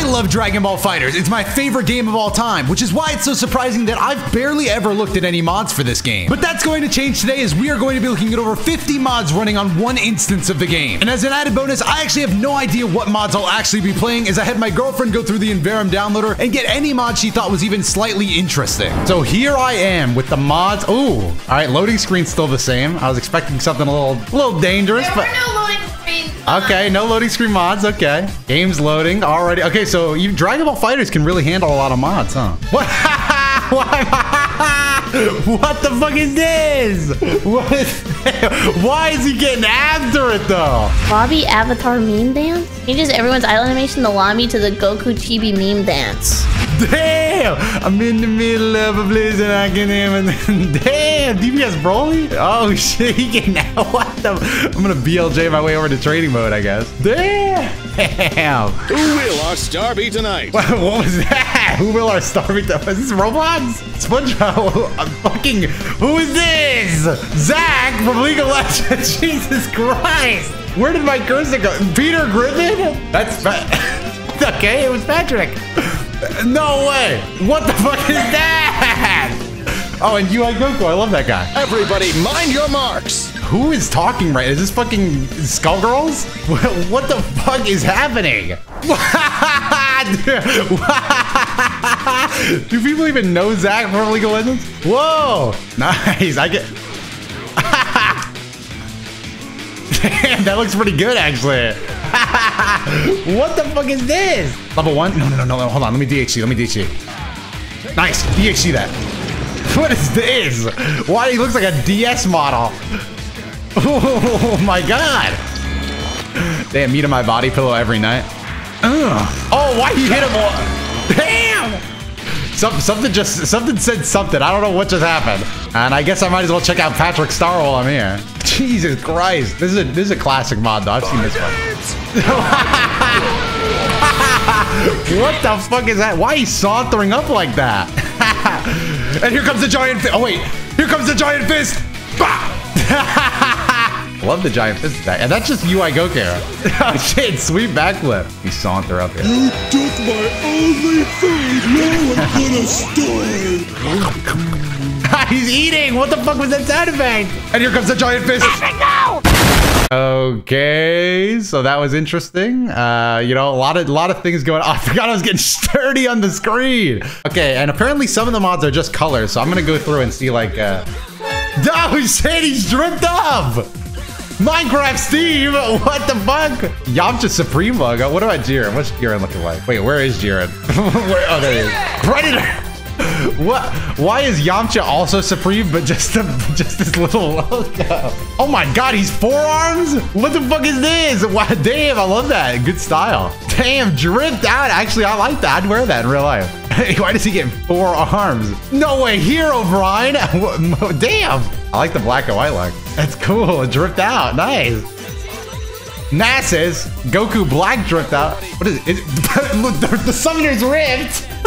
I love Dragon Ball FighterZ. It's my favorite game of all time, which is why it's so surprising that I've barely ever looked at any mods for this game. But that's going to change today as we are going to be looking at over 50 mods running on one instance of the game. And as an added bonus, I actually have no idea what mods I'll actually be playing as I had my girlfriend go through the Unverum downloader and get any mod she thought was even slightly interesting. So here I am with the mods. Ooh, all right, loading screen's still the same. I was expecting something a little, a little dangerous, There but. Okay, no loading screen mods. Okay, game's loading already. Okay, so you Dragon Ball FighterZ can really handle a lot of mods, huh? What? what the fuck is this? What is? Why is he getting after it though? Lobby Avatar meme dance? Changes everyone's idle animation the lobby to the Goku Chibi meme dance. Damn! I'm in the middle of a blizzard. I can't even. Damn! DBS Broly? Oh shit! He getting out. What? I'm gonna BLJ my way over to training mode, I guess. Damn! Who will our star be tonight? What, what was that? Who will our star be? Was this Roblox? SpongeBob? I'm fucking. Who is this? Zac from League of Legends. Jesus Christ! Where did my cursor go? Peter Griffin? That's okay. It was Patrick. No way! What the fuck is that? Oh, and UI Goku. I love that guy. Everybody, mind your marks. Who is talking right? Is this fucking Skullgirls? What the fuck is happening? Do people even know Zac from League of Legends? Whoa! Nice. I get. Damn, that looks pretty good actually. what the fuck is this? Level one? No, no, no, no. Hold on. Let me DHC. Let me DHC. Nice. DHC that. What is this? Why he looks like a DS model? Oh my god! Damn, meat on my body pillow every night. Ugh. Oh, why he hit him? all- Damn! Some, something just something said something. I don't know what just happened. And I guess I might as well check out Patrick Star while I'm here. Jesus Christ, this is a this is a classic mod though. I've seen this one. what the fuck is that? Why are you sauntering up like that? and here comes the giant fist. Oh wait, here comes the giant fist. Bah! Love the giant fist attack. And that's just UI Goku. oh shit, sweet backflip. He saunter up here. You took my only food. Now I'm gonna starve. He's eating. What the fuck was that sound effect? And here comes the giant fist. Okay, so that was interesting. Uh, you know, a lot of a lot of things going on. I forgot I was getting sturdy on the screen. Okay, and apparently some of the mods are just colors, so I'm gonna go through and see like uh Oh shit, he's dripped up! Minecraft Steve, what the fuck? Yamcha Supreme logo. Uh, what about Jiren? What's Jiren looking like? Wait, where is Jiren? where, oh, there he is. Predator! What? Why is Yamcha also Supreme, but just a, just this little logo? Oh my God, he's forearms? What the fuck is this? Wow, damn, I love that. Good style. Damn, dripped out. Actually, I like that. I'd wear that in real life. Why does he get four arms? No way, Herobrine. Damn. I like the black and white look. That's cool. It dripped out. Nice. Nasus Goku Black dripped out. What is it? it the, Summoner's Rift.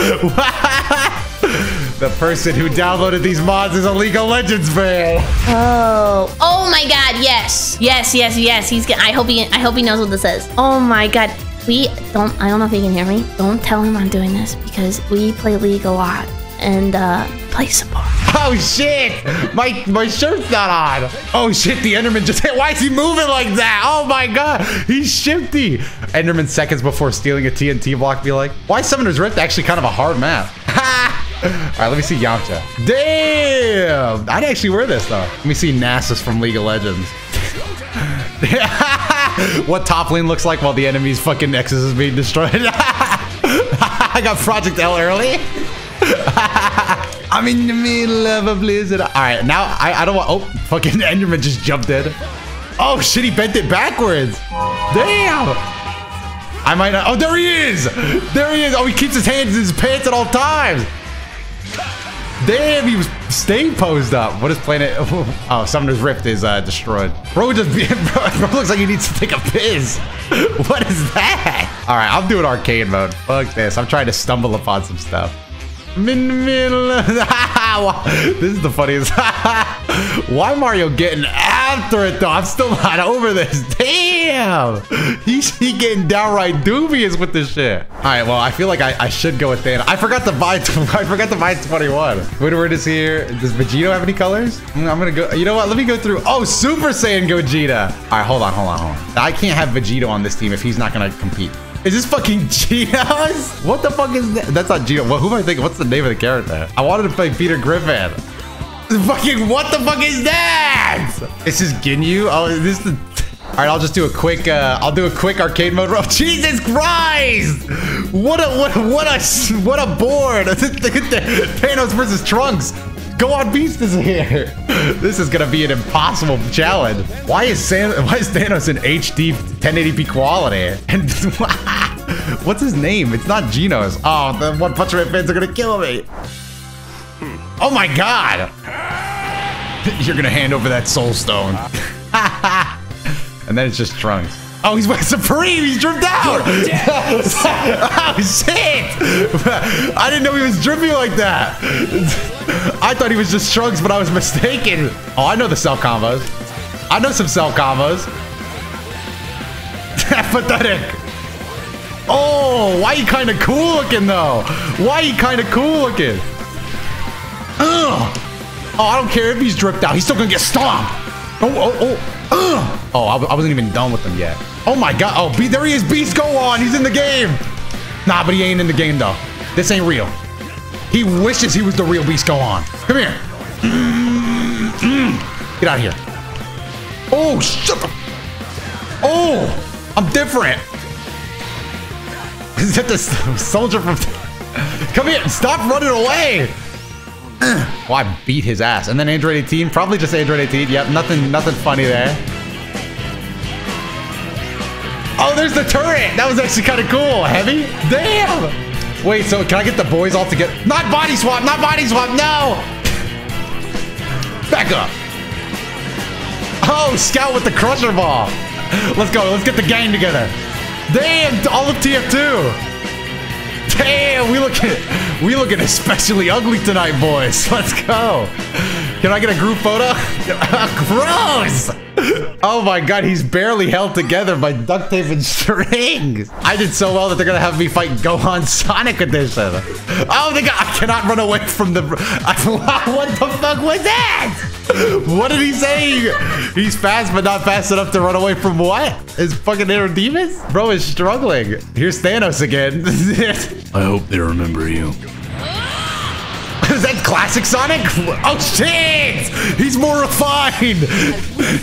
the person who downloaded these mods is a League of Legends fan. Oh, oh my God! Yes, yes, yes, yes. He's. I hope he. I hope he knows what this is. Oh my God. We don't. I don't know if he can hear me. Don't tell him I'm doing this because we play League a lot and uh, play support. Oh shit! My my shirt's not on. Oh shit! The Enderman just hit. Why is he moving like that? Oh my god! He's shifty. Enderman seconds before stealing a TNT block. Be like, why Summoner's Rift actually kind of a hard map? All right, let me see Yamcha. Damn! I'd actually wear this though. Let me see Nasus from League of Legends. what top lane looks like while the enemy's fucking Nexus is being destroyed. I got Project L early. I'm in the middle of a blizzard. All right, now I, I don't want. Oh, fucking Enderman just jumped in. Oh shit, he bent it backwards. Damn. I might not. Oh, there he is. There he is. Oh, he keeps his hands in his pants at all times. Damn, he was staying posed up. What is planet? Oh, Summoner's Rift is uh, destroyed. Bro just bro, bro looks like he needs to take a piss. What is that? All right, I'm doing arcade mode. Fuck this. I'm trying to stumble upon some stuff. I'm in the middle. of- this is the funniest. Why Mario getting after it though? I'm still not over this. Damn. He's he getting downright dubious with this shit. All right, well, I feel like I, I should go with Thanos. I forgot to buy. I forgot to buy 21. Woodward is here. Does Vegito have any colors? I'm, I'm gonna go. You know what? Let me go through. Oh, Super Saiyan Gogeta. All right, hold on, hold on, hold on. I can't have Vegito on this team if he's not gonna compete. Is this fucking Genos? What the fuck is that? That's not Geno. Well, who am I thinking? What's the name of the character? I wanted to play Peter Griffin. Fucking what the fuck is that? This is Ginyu. Oh, is this the. All right, I'll just do a quick. Uh, I'll do a quick arcade mode. Oh, Jesus Christ! What a what a, what a what a board! Thanos versus Trunks. Gohan Beast is here. This is gonna be an impossible challenge. Why is San Why is Thanos in HD 1080p quality? And what's his name? It's not Genos. Oh, the One Punch Man fans are gonna kill me. Oh my god! You're gonna hand over that soul stone. and then it's just Trunks. Oh, he's with Supreme! He's dripped out! oh, shit! I didn't know he was dripping like that! I thought he was just Trunks, but I was mistaken. Oh, I know the Cell combos. I know some Cell combos. Pathetic. Oh, why he kind of cool looking, though? Why he kind of cool looking? Ugh. Oh, I don't care if he's dripped out. He's still gonna get stomped. Oh, oh, oh. Ugh. Oh, I, I wasn't even done with him yet. Oh my god. Oh, Be there he is. Beast, go on. He's in the game. Nah, but he ain't in the game, though. This ain't real. He wishes he was the real Beast, Gohan. Come here. Get out of here. Oh, shut the... Oh, I'm different. Is that the soldier from... Come here. Stop running away. Oh, I beat his ass. And then Android 18, probably just Android 18. Yep, nothing, nothing funny there. Oh, there's the turret. That was actually kind of cool. Heavy? Damn. Wait, so can I get the boys all together? Not body swap, not body swap, no! Back up. Oh, Scout with the Crusher Ball. Let's go, let's get the gang together. Damn, all of TF2. Damn, we looking we looking especially ugly tonight, boys. Let's go. Can I get a group photo? Gross! Oh my god, he's barely held together by duct tape and strings. I did so well that they're gonna have me fight Gohan Sonic Edition. Oh, they got, I cannot run away from the. what the fuck was that? What did he say? He's fast, but not fast enough to run away from what? His fucking inner demons? Bro is struggling. Here's Thanos again. I hope they remember you. Is that classic Sonic? Oh shit! He's more refined.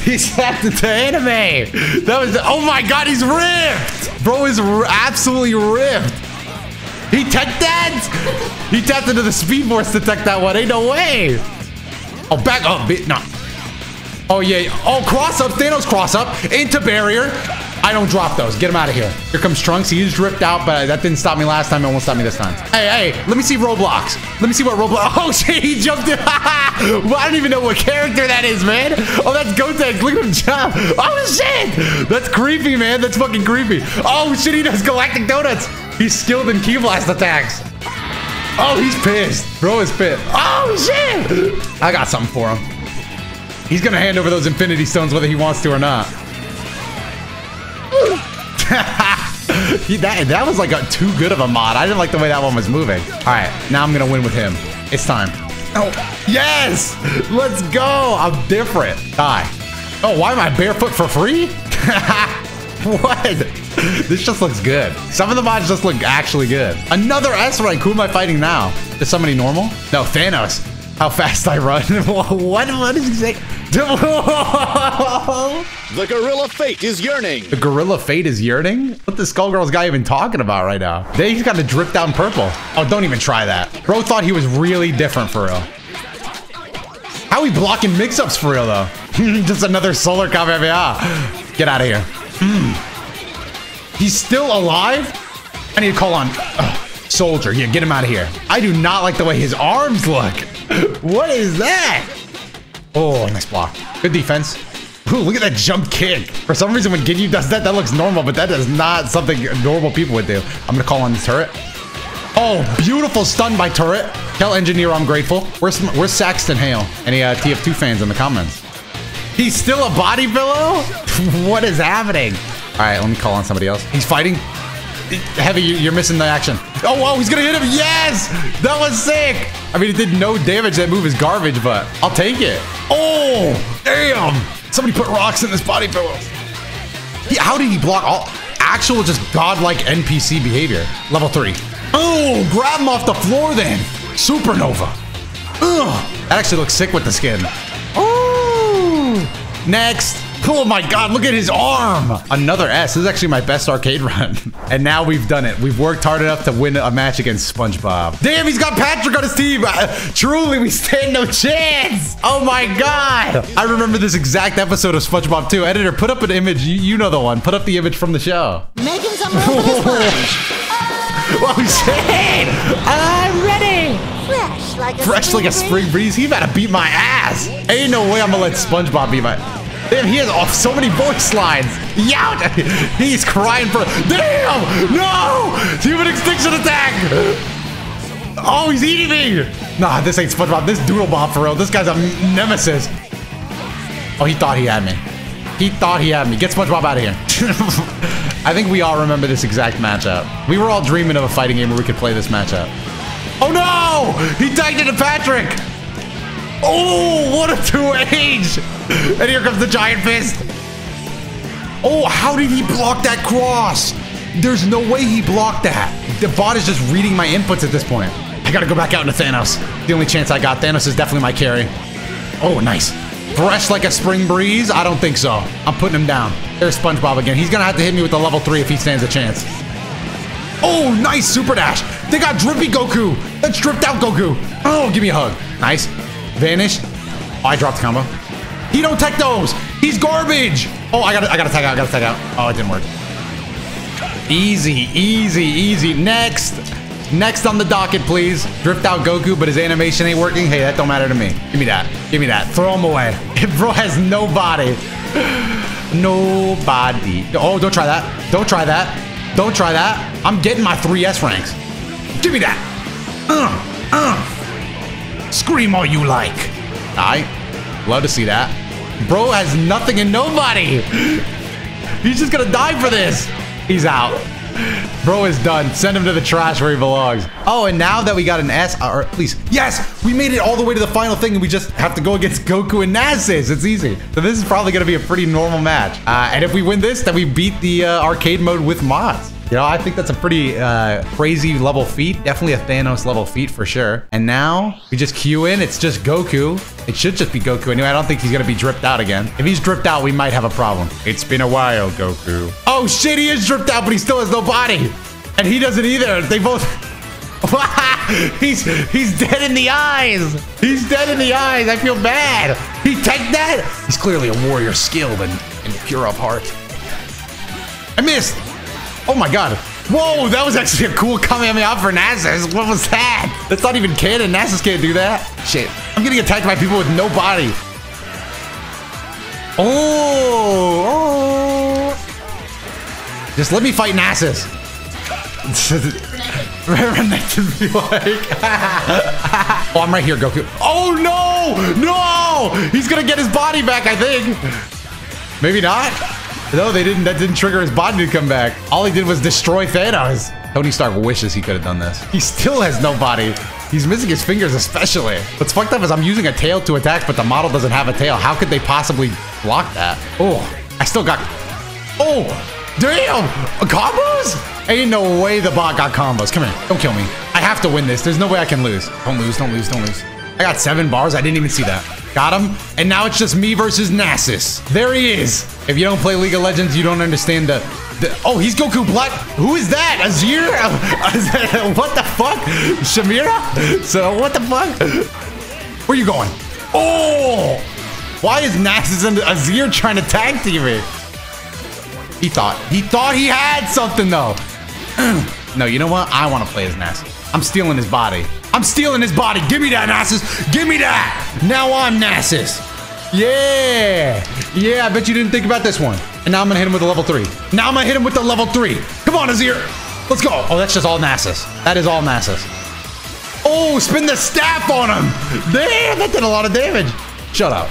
He's tapped into anime. That was. Oh my god, he's ripped. Bro is absolutely ripped. He tech that? He tapped into the Speed Force to tech that one. Ain't no way. Oh, back up, bit. No. Oh yeah. Oh, cross up. Thanos cross up into barrier. I don't drop those. Get him out of here. Here comes Trunks. He is dripped out, but that didn't stop me last time. It won't stop me this time. Hey, hey, let me see Roblox. Let me see what Roblox. Oh, shit, he jumped in. well, I don't even know what character that is, man. Oh, that's Gotenks. Look at him jump. Oh, shit. That's creepy, man. That's fucking creepy. Oh, shit, he does Galactic Donuts. He's skilled in Ki Blast attacks. Oh, he's pissed. Bro is pissed. Oh, shit. I got something for him. He's going to hand over those Infinity Stones whether he wants to or not. he, that, that was like a too good of a mod. I didn't like the way that one was moving. All right, now I'm gonna win with him. It's time. Oh, yes! Let's go! I'm different. Die. Oh, why am I barefoot for free? what? This just looks good. Some of the mods just look actually good. Another S rank. Who am I fighting now? Is somebody normal? No, Thanos. How fast I run. what? What did you say? The Gorilla Fate is yearning. The Gorilla Fate is yearning? What the Skullgirls guy even talking about right now? He's got to drip down purple. Oh, don't even try that. Bro thought he was really different for real. How we blocking mix-ups for real though? Just another solar Kamehameha. Get out of here. Mm. He's still alive? I need to call on uh, Soldier. Yeah, get him out of here. I do not like the way his arms look. what is that? Oh, nice block. Good defense. Ooh, look at that jump kick. For some reason, when Ginyu does that, that looks normal, but that is not something normal people would do. I'm gonna call on the turret. Oh, beautiful stun by turret. Tell engineer I'm grateful. Where's where's Saxton Hale? Any uh, TF2 fans in the comments? He's still a body pillow? what is happening? Right, let me call on somebody else. He's fighting. Heavy, you- you're missing the action. Oh, whoa, he's gonna hit him. Yes! That was sick. I mean, it did no damage. That move is garbage, but I'll take it. Oh, damn. Somebody put rocks in this body pillow. He, how did he block all actual just godlike NPC behavior? Level three. Oh, grab him off the floor then. Supernova. Ugh. That actually looks sick with the skin. Oh. Next. Oh my god, look at his arm. Another S. This is actually my best arcade run. And now we've done it. We've worked hard enough to win a match against SpongeBob. Damn, he's got Patrick on his team. Uh, truly, we stand no chance. Oh my god. I remember this exact episode of SpongeBob 2. Editor, put up an image. You, you know the one. Put up the image from the show. Making some room for the sponge. Oh shit! I'm ready! Fresh like a Fresh like a spring spring breeze. He about to beat my ass. Ain't no way I'm gonna let SpongeBob beat my. Damn, he has off so many voice lines. Yout! He's crying for. Damn! No! Human extinction attack! Oh, he's eating me! Nah, this ain't SpongeBob. This Doodle Bob for real. This guy's a nemesis. Oh, he thought he had me. He thought he had me. Get SpongeBob out of here. I think we all remember this exact matchup. We were all dreaming of a fighting game where we could play this matchup. Oh no! He tagged into Patrick! Oh, what a 2H! And here comes the giant fist. Oh, how did he block that cross? There's no way he blocked that. The bot is just reading my inputs at this point. I gotta go back out into Thanos. The only chance I got. Thanos is definitely my carry. Oh, nice. Fresh like a spring breeze? I don't think so. I'm putting him down. There's SpongeBob again. He's gonna have to hit me with the level three if he stands a chance. Oh, nice super dash. They got drippy Goku. That's dripped out Goku. Oh, give me a hug. Nice. Vanish. Oh, I dropped the combo. He don't tech those. He's garbage. Oh, I gotta, I gotta tag out. I gotta tag out. Oh, it didn't work. Easy, easy, easy. Next. Next on the docket, please. Drift out Goku, but his animation ain't working. Hey, that don't matter to me. Give me that. Give me that. Throw him away. Bro has no body. Nobody. Oh, don't try that. Don't try that. Don't try that. I'm getting my 3S ranks. Give me that. Uh, uh. Scream all you like. I love to see that. Bro has nothing and nobody. He's just gonna die for this. He's out. Bro is done. Send him to the trash where he belongs. Oh, and now that we got an S, or at least, yes, we made it all the way to the final thing, and we just have to go against Goku and Nasus. It's easy. So this is probably going to be a pretty normal match. Uh, and if we win this, then we beat the uh, arcade mode with mods. You know, I think that's a pretty uh, crazy level feat. Definitely a Thanos level feat for sure. And now we just queue in. It's just Goku. It should just be Goku anyway. I don't think he's gonna be dripped out again. If he's dripped out, we might have a problem. It's been a while, Goku. Oh shit, he is dripped out, but he still has no body. And he doesn't either. They both. he's he's dead in the eyes. He's dead in the eyes. I feel bad. He take that. He's clearly a warrior skilled and, and pure of heart. I missed. Oh my god. Whoa, that was actually a cool Kamehameha for Nasus. What was that? That's not even canon. Nasus can't do that. Shit. I'm getting attacked by people with no body. Oh. oh. Just let me fight Nasus. oh, I'm right here, Goku. Oh no! No! He's gonna get his body back, I think. Maybe not. No, they didn't. That didn't trigger his body to come back. All he did was destroy Thanos. Tony Stark wishes he could have done this. He still has no body. He's missing his fingers especially. What's fucked up is I'm using a tail to attack, but the model doesn't have a tail. How could they possibly block that? Oh, I still got... Oh, damn! Combos? Ain't no way the bot got combos. Come here. Don't kill me. I have to win this. There's no way I can lose. Don't lose, don't lose, don't lose. I got seven bars. I didn't even see that. Got him. And now it's just me versus Nasus. There he is. If you don't play League of Legends, you don't understand the... the oh, he's Goku Black. Who is that? Azir? what the fuck? Shamira? So what the fuck? Where are you going? Oh! Why is Nasus and Azir trying to tag team me? He thought. He thought he had something though. no, you know what? I want to play as Nasus. I'm stealing his body. I'm stealing his body. Give me that, Nasus. Give me that. Now I'm Nasus. Yeah. Yeah, I bet you didn't think about this one. And now I'm going to hit him with a level three. Now I'm going to hit him with the level three. Come on, Azir. Let's go. Oh, that's just all Nasus. That is all Nasus. Oh, spin the staff on him. Damn, that did a lot of damage. Shut up.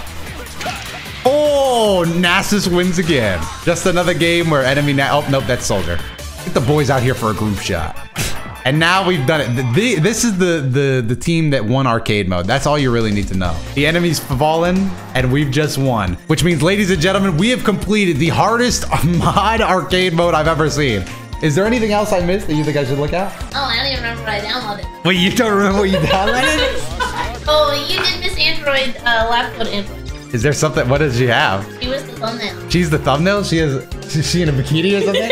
Oh, Nasus wins again. Just another game where enemy now. Oh, nope, that's Soldier. Get the boys out here for a group shot. And now we've done it. The- the- this is the, the, the team that won arcade mode. That's all you really need to know. The enemy's fallen, and we've just won. Which means, ladies and gentlemen, we have completed the hardest mod arcade mode I've ever seen. Is there anything else I missed that you think I should look at? Oh, I don't even remember what I downloaded. Wait, you don't remember what you downloaded? Oh, you did Miss Android, uh, lap code Android. is there something? What does she have? She was the thumbnail. She's the thumbnail? She is, is she in a bikini or something?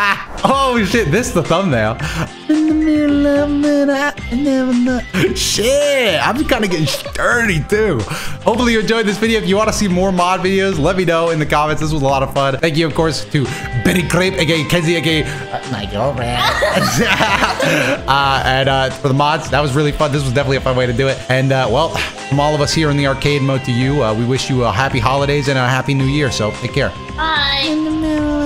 oh shit, this is the thumbnail. In the middle of the night, I never know. Shit, I'm kind of getting sturdy too. Hopefully you enjoyed this video. If you want to see more mod videos, let me know in the comments. This was a lot of fun. Thank you, of course, to Betty Crepe, aka Kenzie, aka uh, my girlfriend. uh, and uh, for the mods, that was really fun. This was definitely a fun way to do it. And uh, well, from all of us here in the arcade mode to you, uh, we wish you a happy holidays and a happy new year. So take care. Bye. In the middle